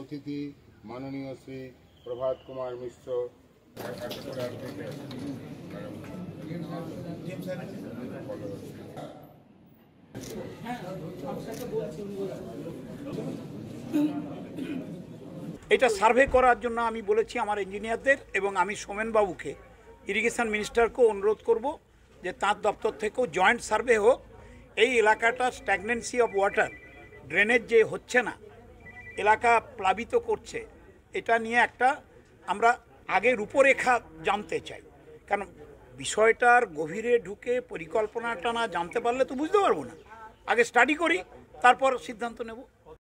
অতিথি মাননীয় শ্রী প্রভাত কুমার মিশ্র। এটা সার্ভে করার জন্য আমি বলেছি আমার ইঞ্জিনিয়ারদের এবং আমি সোমেনবাবুকে ইরিগেশন মিনিস্টারকেও অনুরোধ করব যে তাঁর দপ্তর থেকেও জয়েন্ট সার্ভে হোক। এই এলাকাটা স্ট্যাগনেন্সি অফ ওয়াটার। ড্রেনেজ যে হচ্ছে না, এলাকা প্লাবিত করছে, এটা নিয়ে একটা আমরা আগে রূপরেখা জানতে চাই। কারণ বিষয়টার গভীরে ঢুকে পরিকল্পনাটা না জানতে পারলে তো বুঝতে পারব না। আগে স্টাডি করি, তারপর সিদ্ধান্ত নেব।